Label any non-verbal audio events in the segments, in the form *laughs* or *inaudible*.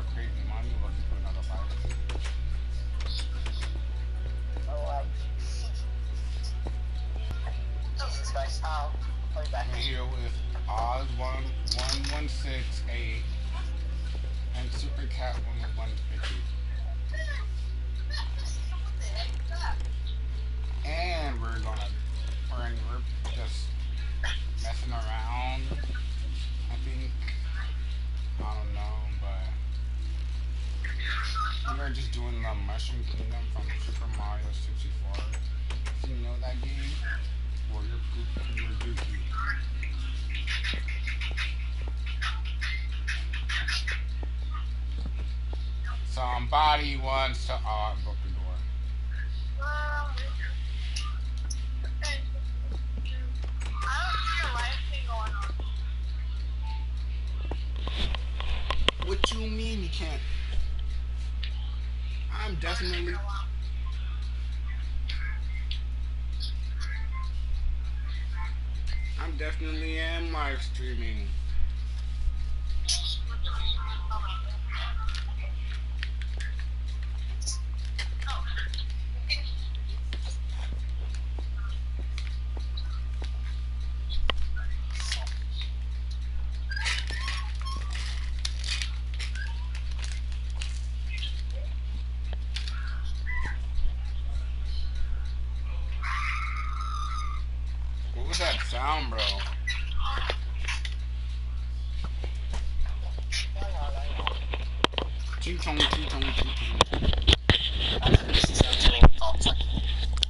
start creating money, just do another fight. Oh, um. Back. I'm here with Oz one one one six eight and Super Cat Woman one fifty. And we're gonna we're we're just messing around. I think I don't know, but we're just doing the Mushroom Kingdom from Super Mario 64. If you know that game, or you're you're dookie. Somebody wants to uh, book the door. What you mean you can't? I'm definitely. I'm definitely am live streaming. What was that sound, bro?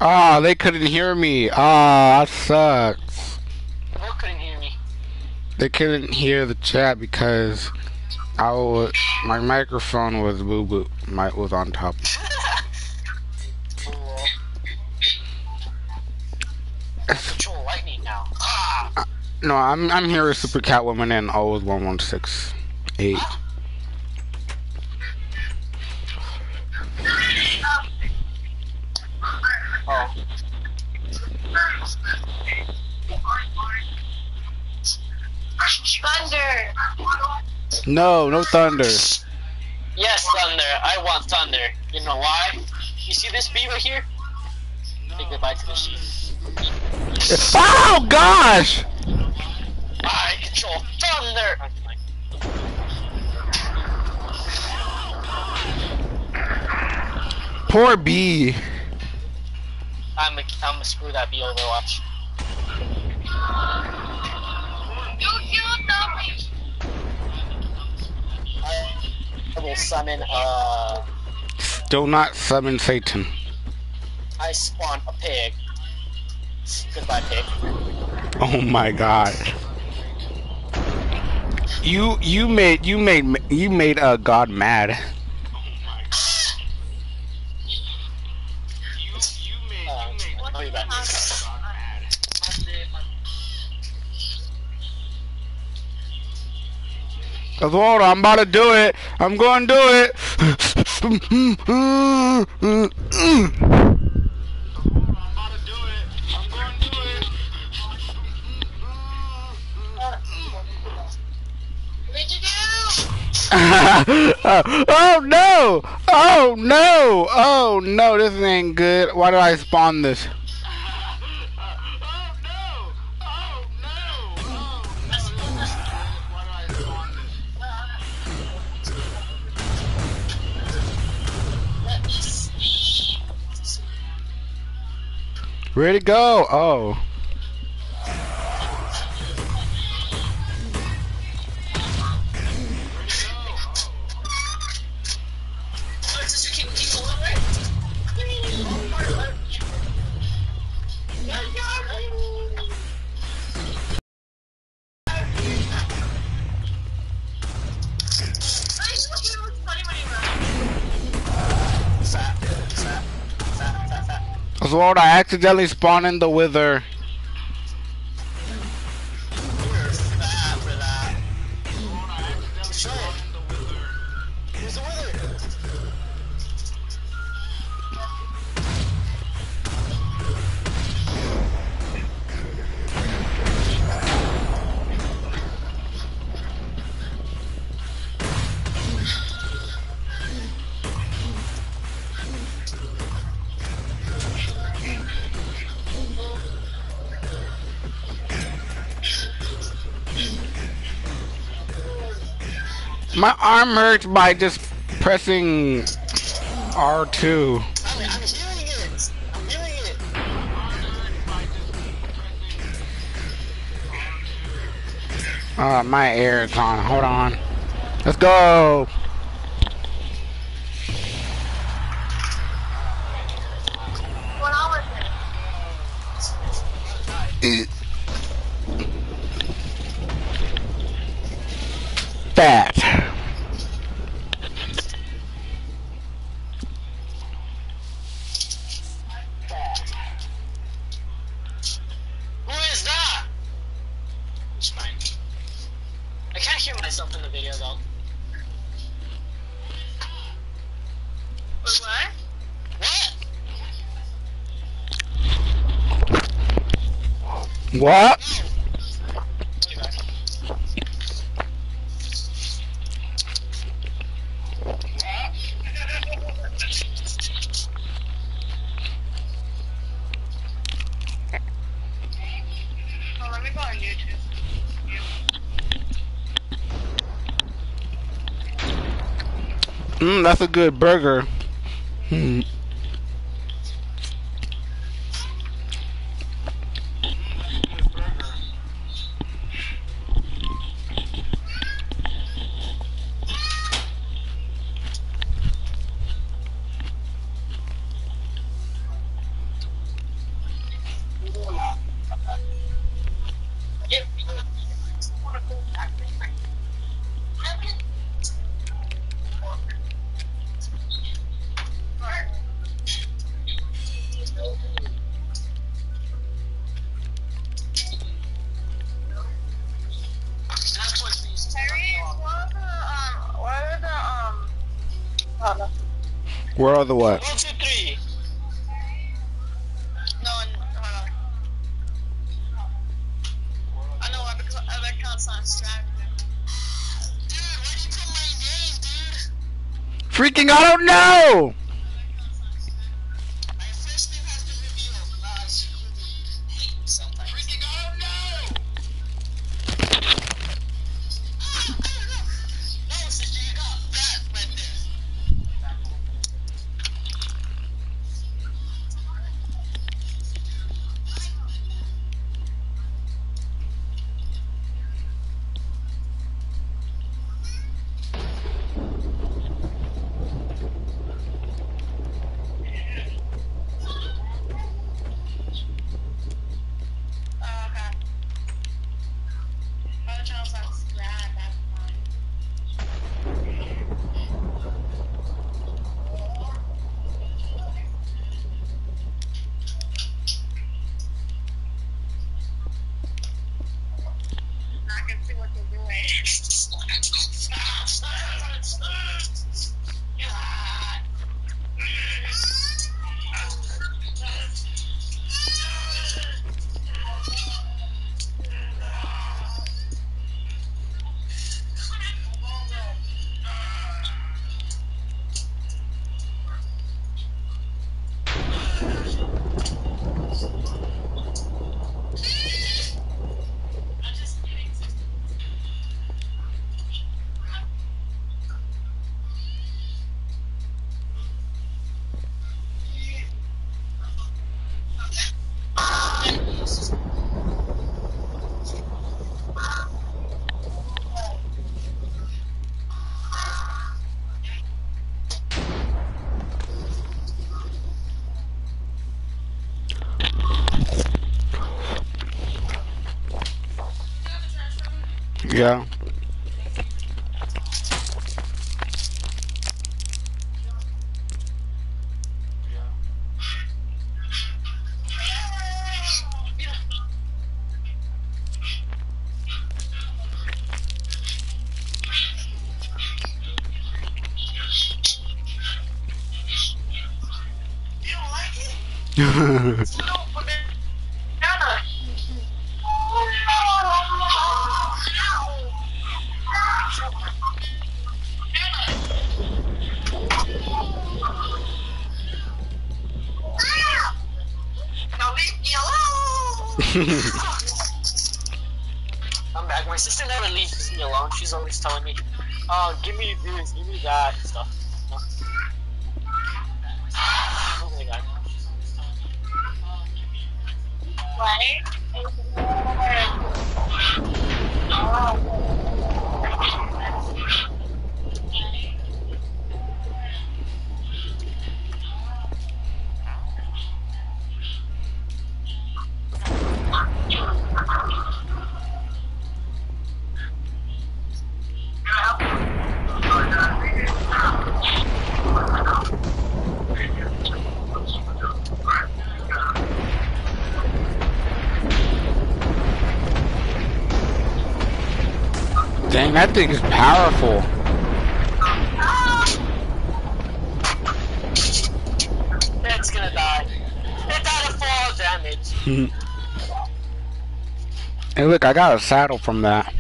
Ah, they couldn't hear me. Ah, that sucks. Who couldn't hear me? They couldn't hear the chat because I was my microphone was boo boo. My was on top. *laughs* Control lightning now. Ah! No, I'm I'm here with Super Catwoman and always one one six eight. No, no thunder. Yes, thunder. I want thunder. You know why? You see this bee right here? Say goodbye to the sheep. Oh gosh! I control thunder. Poor bee. I'm a, I'm gonna screw that bee Overwatch. I will summon uh Do not summon Satan. I spawn a pig. Goodbye pig. Oh my god. You you made you made you made uh, God mad. Uh, I'll be back. I'm about to do it. I'm going to do it. *laughs* Oh no! Oh no! Oh no! This ain't good. Why did I spawn this? Ready to go? Oh. I accidentally spawned in the wither. My arm hurts by just pressing R2. I'm, I'm healing it. I'm healing it. Uh, my air is on. Hold on. Let's go. What all was it? That. Who is that? It's fine. I can't hear myself in the video though. What? what? What? What? Okay, back. Oh, let me go on YouTube. Mm, that's a good burger. Hmm. Where are the what? One, two, three. No, hold on. I know why, because accounts not. Dude, where you put my name, dude? Freaking, I don't know. Yeah. Dang, that thing is powerful. It's gonna die. It died of fall damage. *laughs* hey, look, I got a saddle from that.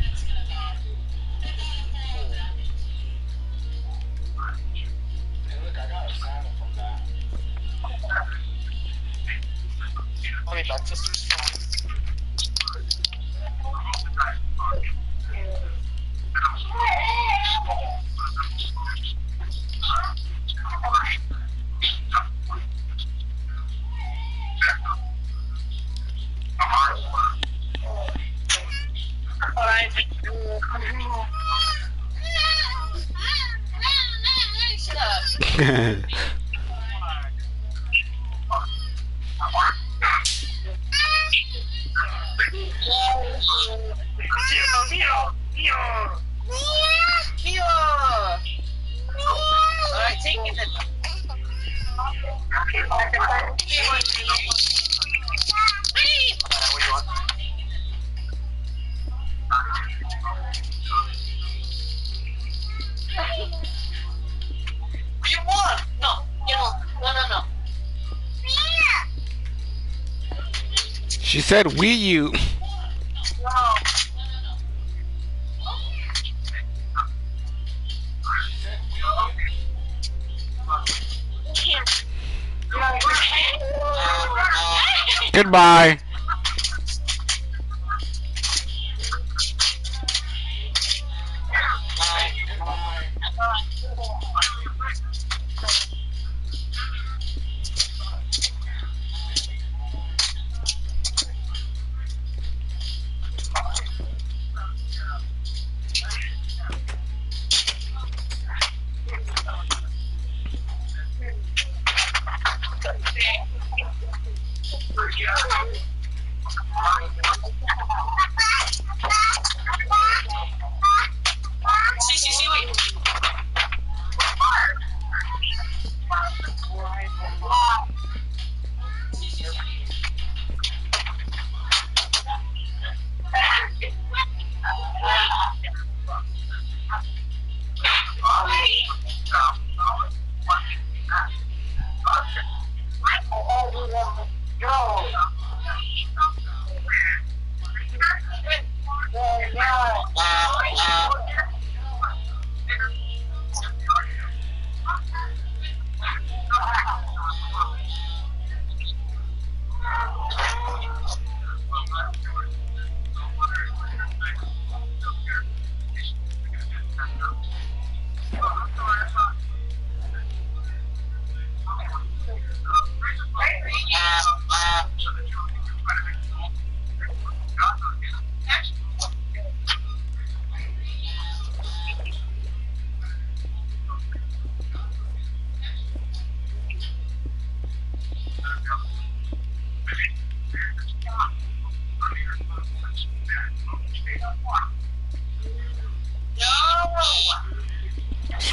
She said Wii U. Goodbye.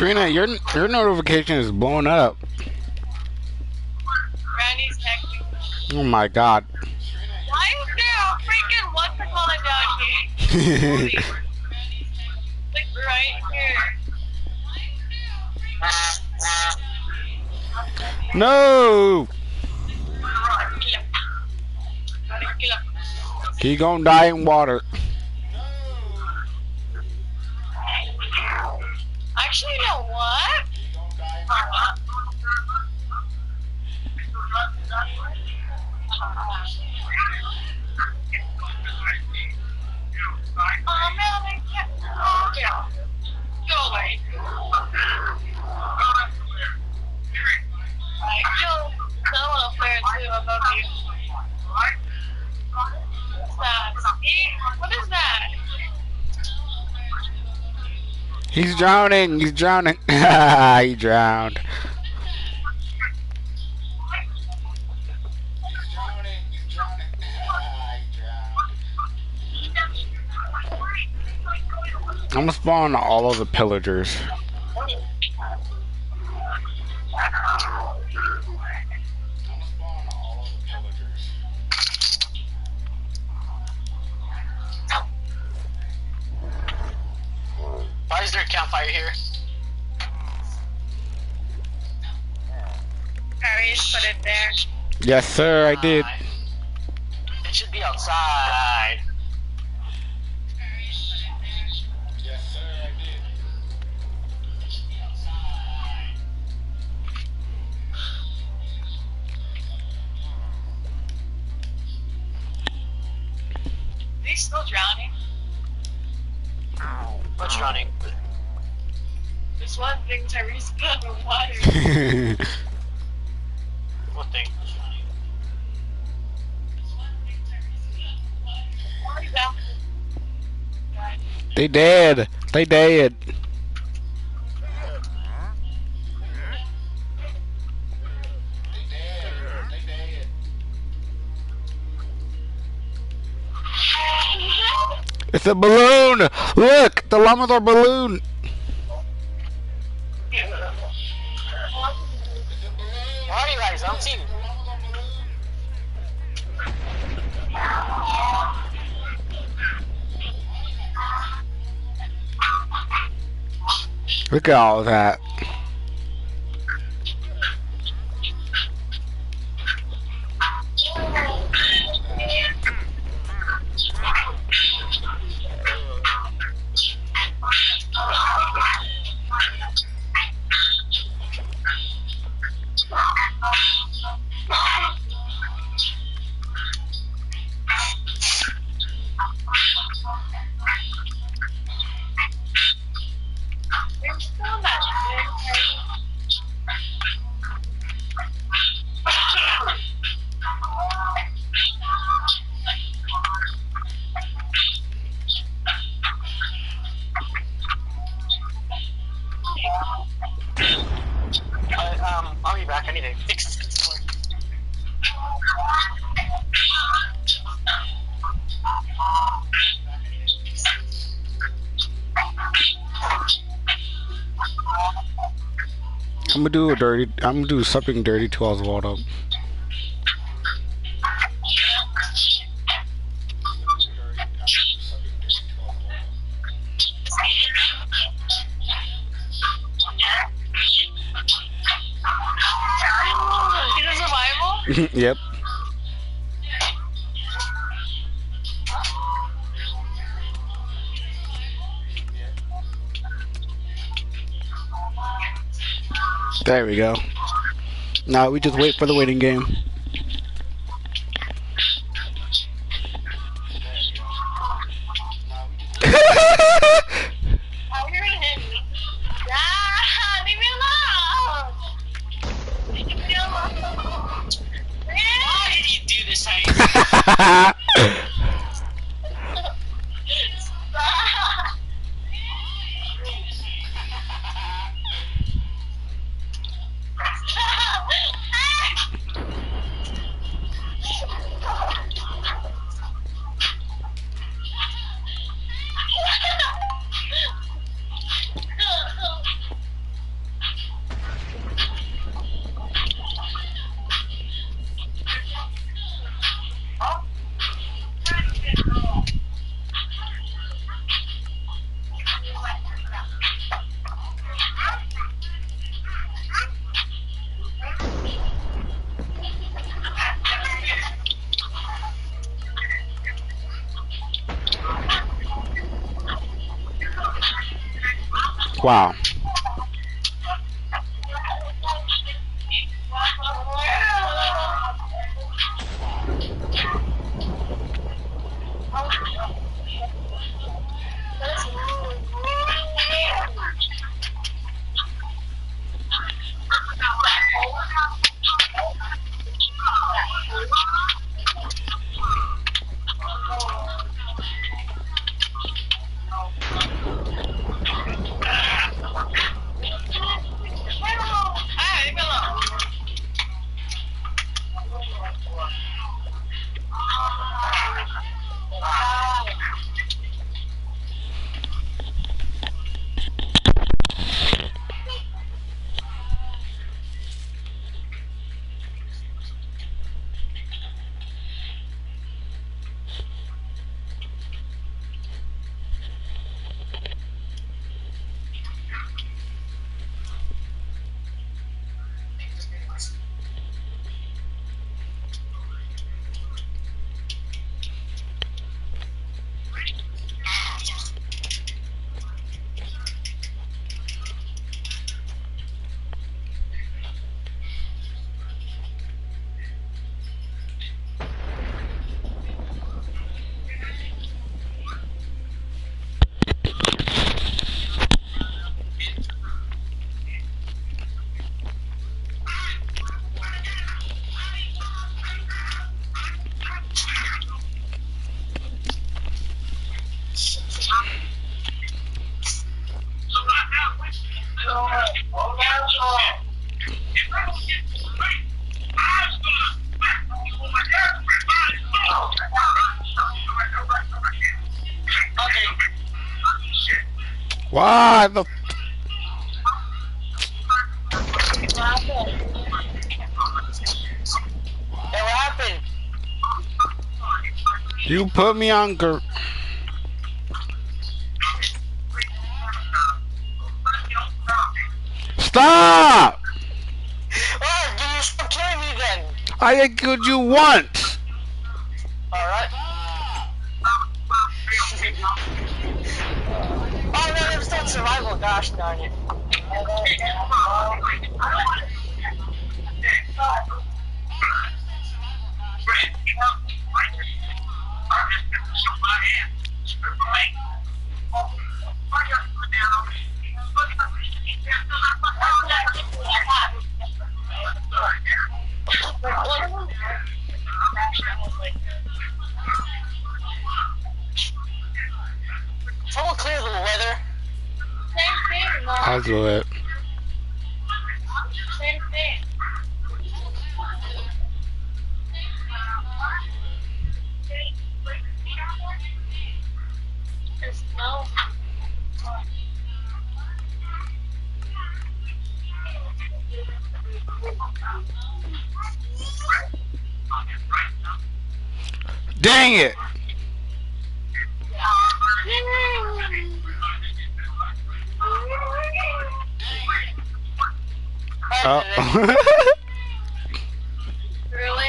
Serena, your your notification is blown up. Randy's texting. Oh my god. Why is there a freaking what's it called down here? *laughs* like right here. No! He gonna die in water. Actually, you know what? Oh, man, I can't. Oh, yeah. Go away. He's drowning. He's drowning. *laughs* he drowned. I'm gonna spawn all of the pillagers. I'm gonna spawn all of the pillagers. Why is there a campfire here? Harry put it there. Yes, sir. I did. Uh, It should be outside. There's one thing Tyrese in the water. What thing? They dead. They dead. It's a balloon. Look, the llamas are balloon. Look at all that. Gonna do a dirty. I'm gonna do something dirty to Oswaldo. Is it survival? yep. There we go. Now we just wait for the waiting game. Wow. Why the... You put me on gr- Stop! Why did you stop killing me then? I could you want! Dang it! Oh. *laughs* really?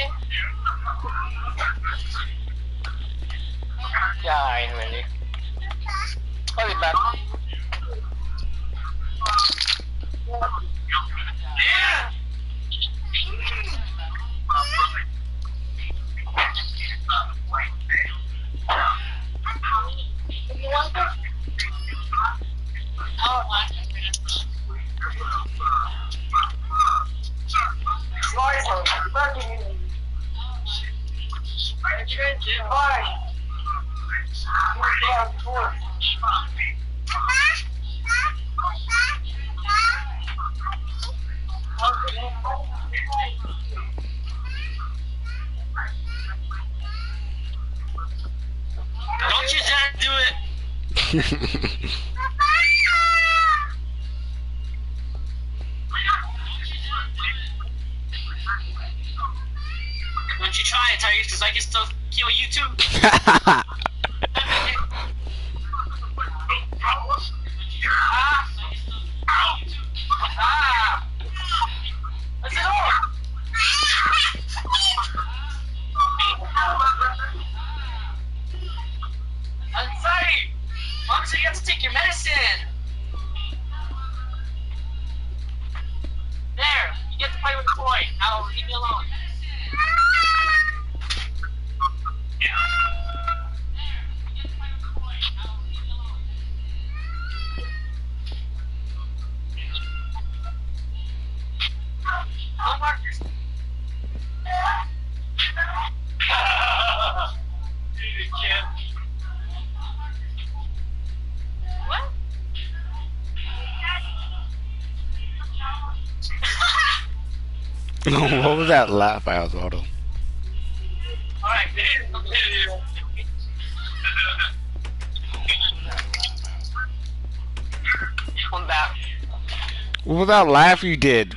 Yeah, I really. I'll be back. you too. *laughs* what was that laugh I was auto? What was that laugh you did?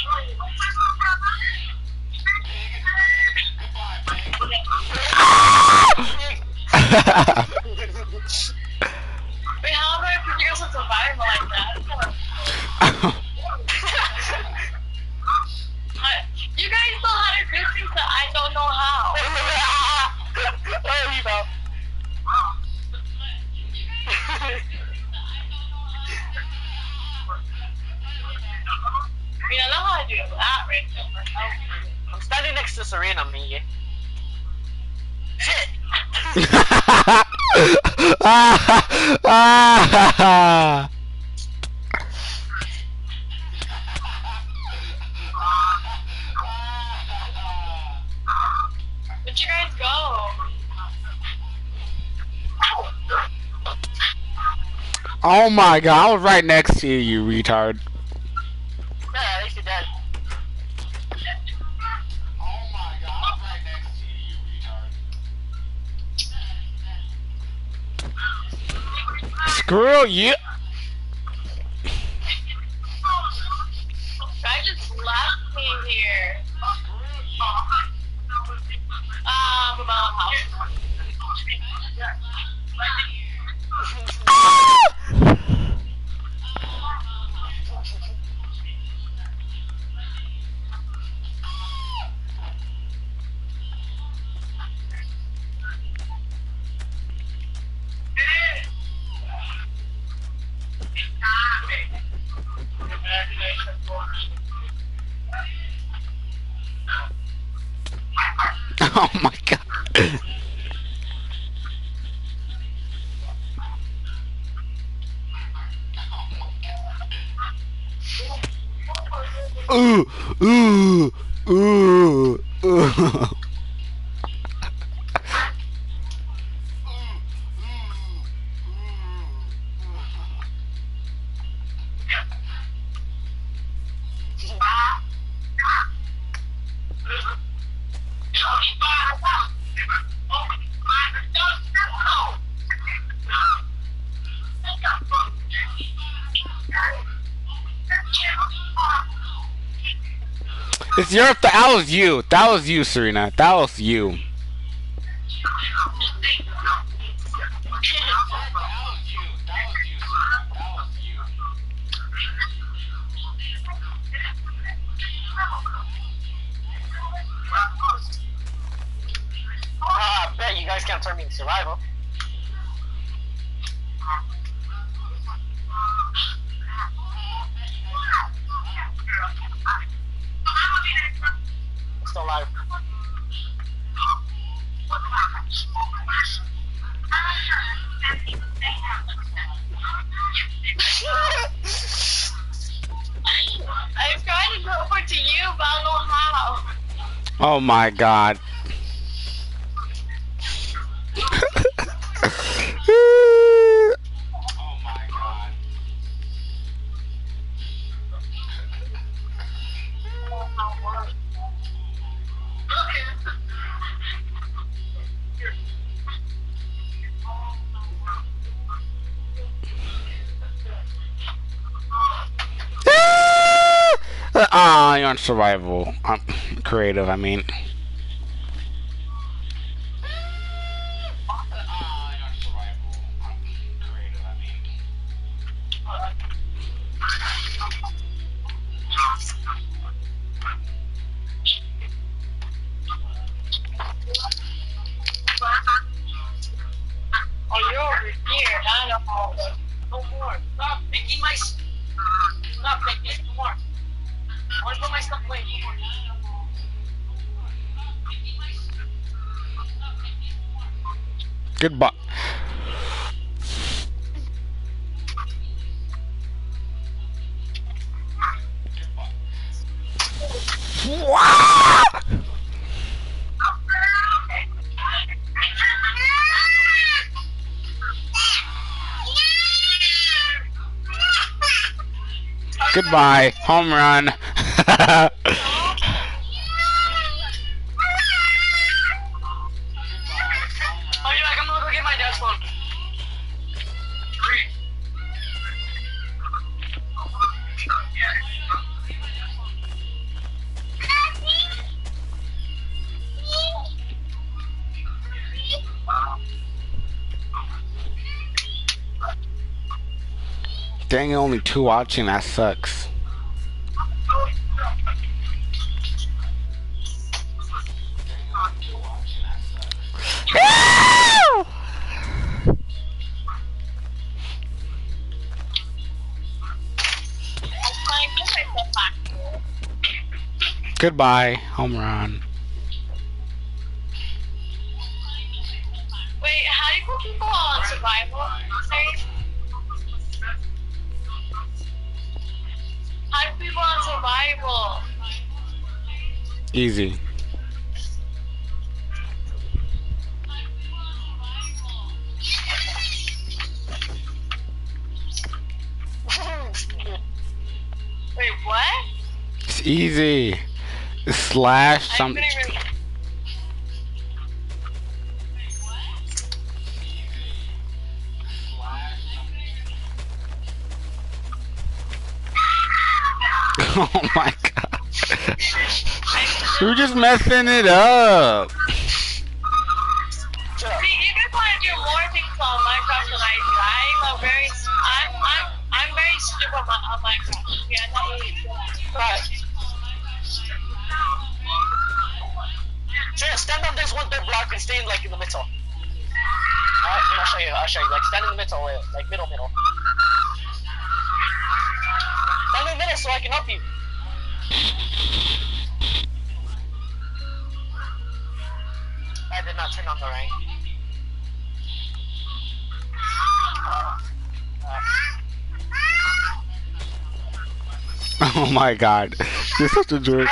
Wait, how am I produce a survivor like that? Where'd you guys go? oh my god, I was right next to you, you retard. Screw you. Oh my god. Ooh, ooh, It's your. That was you. That was you, Serena. That was you. Ah, I bet you guys can't turn me into survival. I'm still alive. I'm trying to go over to you, but I don't know how. Oh my god. oh my god. Ah, you're on survival. I'm creative, I mean. Oh, you're over here. I know. No more. Stop picking my. s- Stop picking no more. I want to put my stuff away. Goodbye. Wow! Goodbye. Home run. I'll be back. I'm gonna go get my dad's phone. Dang, only two watching. That sucks. I miss myself back. Goodbye. Home run. Wait, how do you put people on survival? How do people on survival? Easy. Easy. Slash some. *laughs* Oh my god. You're just messing it up. And stay like in the middle. Alright, I'll show you. I'll show you. Like stand in the middle, like middle, middle. Stand in the middle so I can help you. I did not turn on the rain. *laughs* Oh my god. You're such a jerk.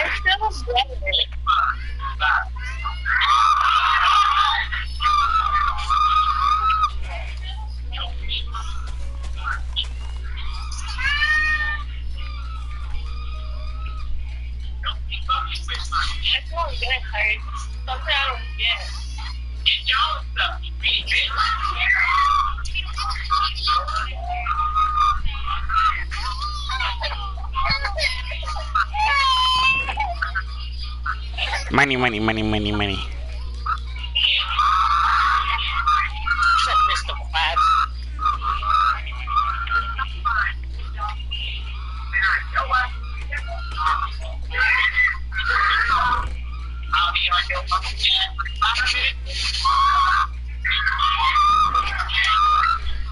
Money, money, money, money, money. Shut Mr. Krabs.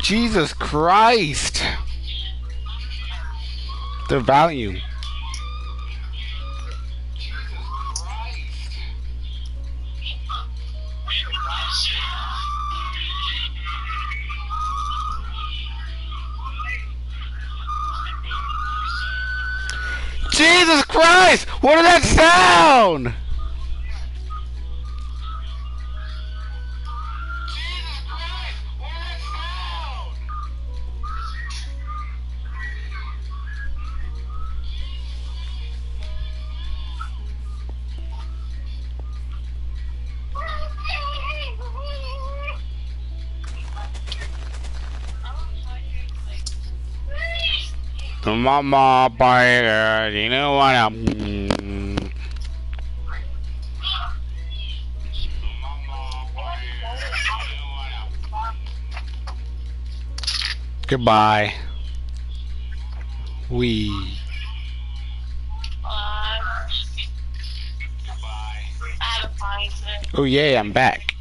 Jesus Christ. The value. Mama burger, you know what I'm. Goodbye. We. I had to find it. Oh yeah, I'm back.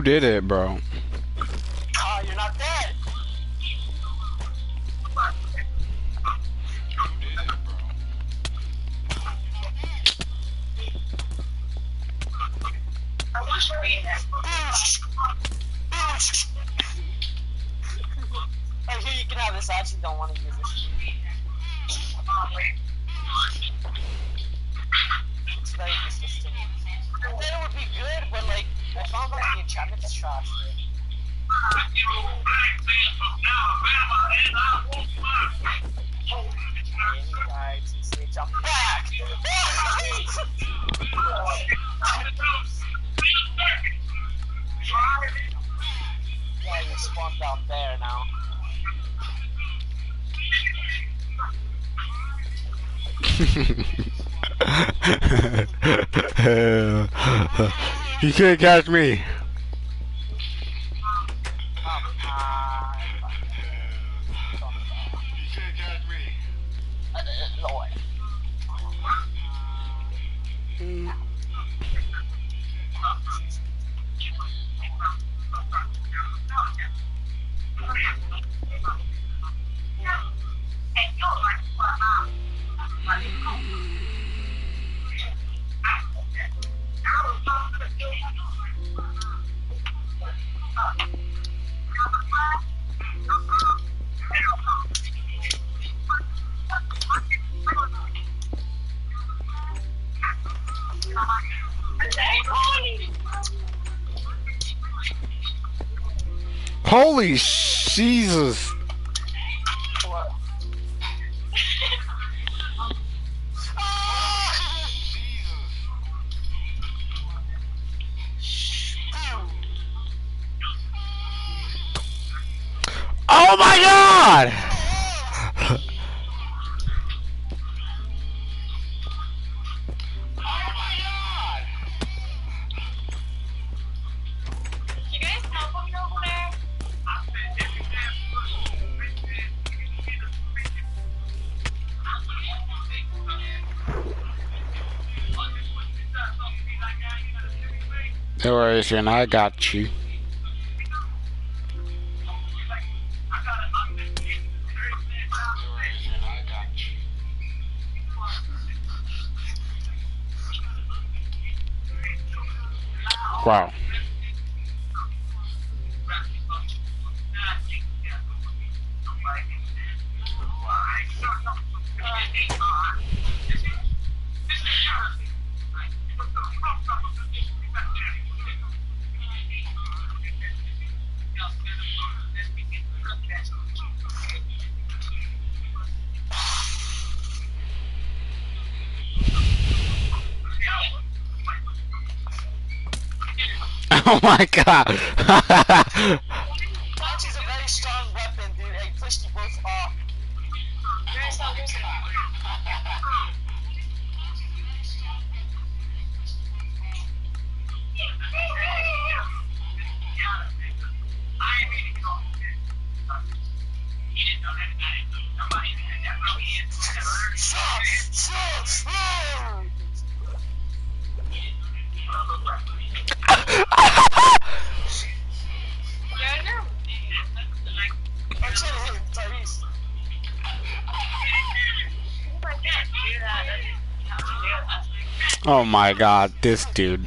Who did it, bro? Oh, you're not dead. Here you can have this. I actually don't want to use this. It's very it would be good, but like, I found like the enchantment's trash. So jump back! yeah, you spawned down there now. *laughs* you can't catch me. Holy Jesus. Oh my god! worries, and I got you. Wow. *laughs* Oh my god! *laughs* Oh my god, this dude.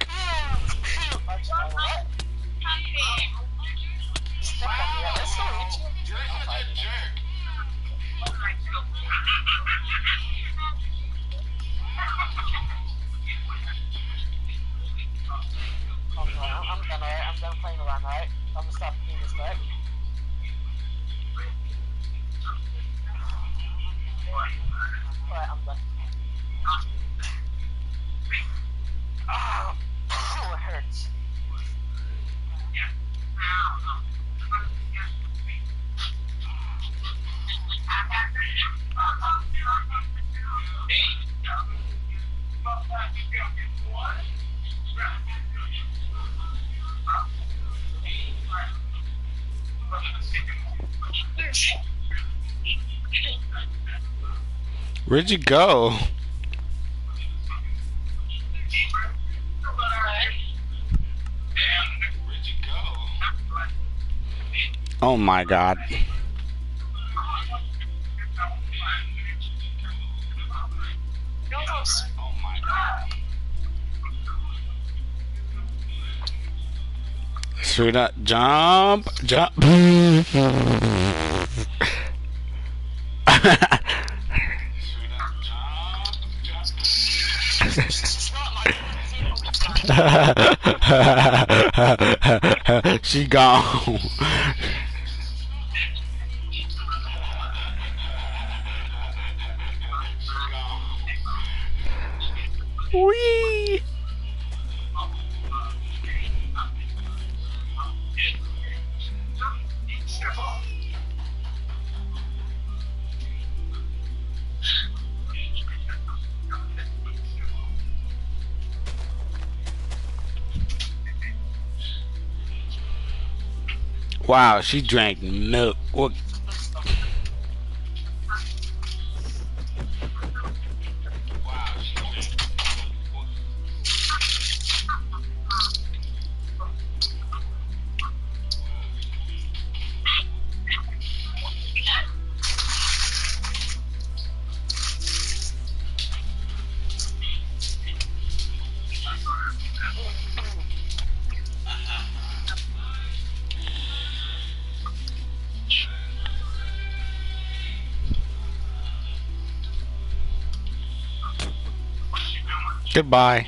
Where'd you go? Oh my god. Should uh, I jump? Jump. *laughs* *laughs* Xingão. Ui! Wow, she drank milk. What Goodbye.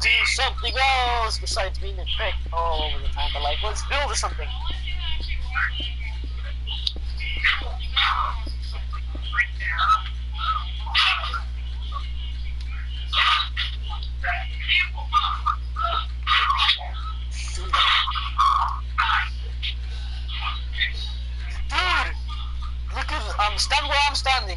Do something else besides being a prick all over the time. But like, let's build something. Dude, look at I'm standing where I'm standing.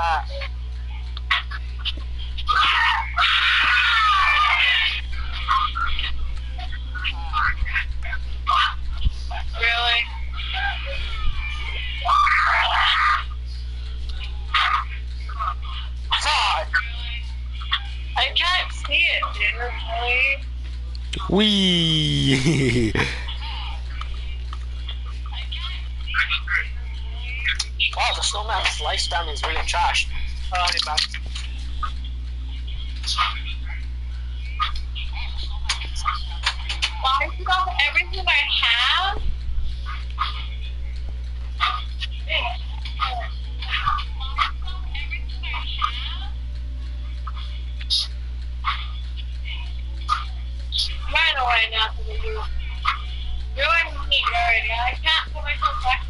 Really? fuck. I can't see it, dude. Really? *laughs* Wee. *laughs* Wow, the snowman's lifespan is really trash. Get back. Why off everything I have? Right away now. You're me already. I can't put myself back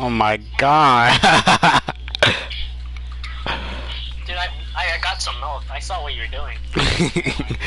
oh my god. Dude, I, I, got some milk. I saw what you were doing. *laughs*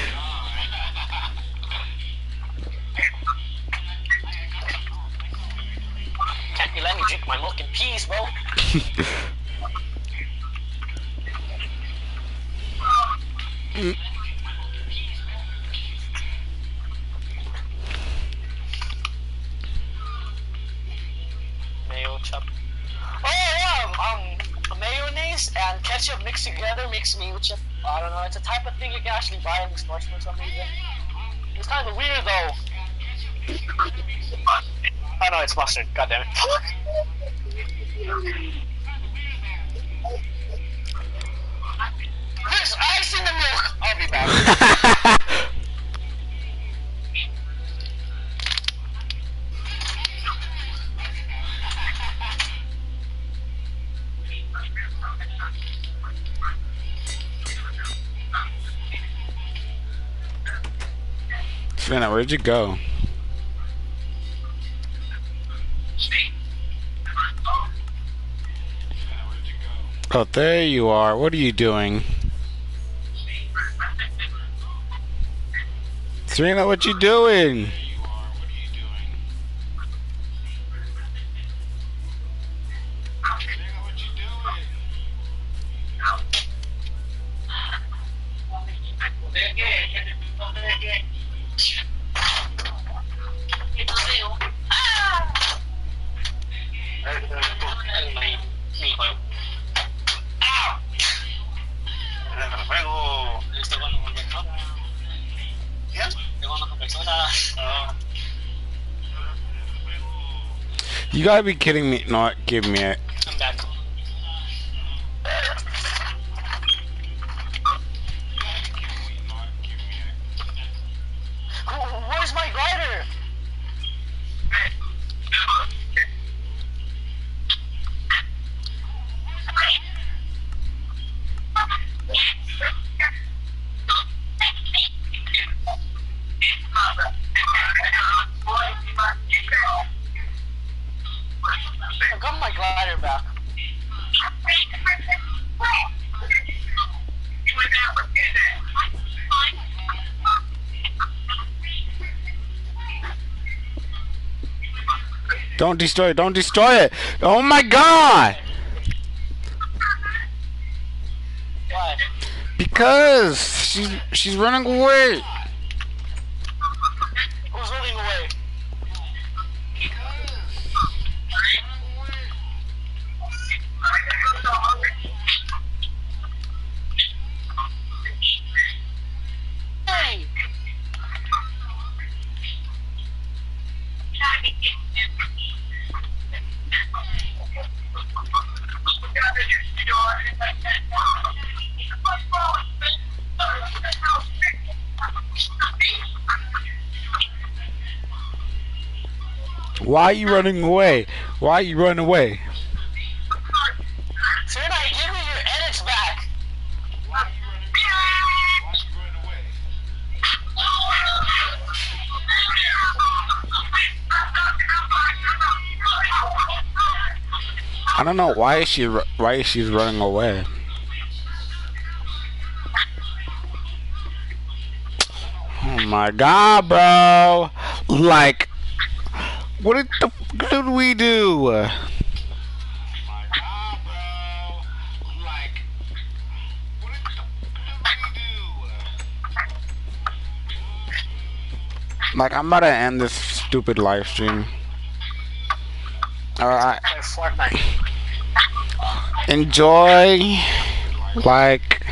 God damn it. There's ice in the milk. I'll be back. Savannah, where'd you go? Oh, there you are. What are you doing? Serena, what you doing? Gotta be kidding me. Not give me it. I'm back. Who- Where's my glider? I got my glider back. Don't destroy it. Don't destroy it. Oh my god! Why? Because she's she's running away. Are you running away? Why are you running away? Serena, give me your edits back! I don't know why is she why is she running away. Oh my god, bro! Like, what did the f- did we do? Like, I'm about to end this stupid live stream. Alright. Enjoy like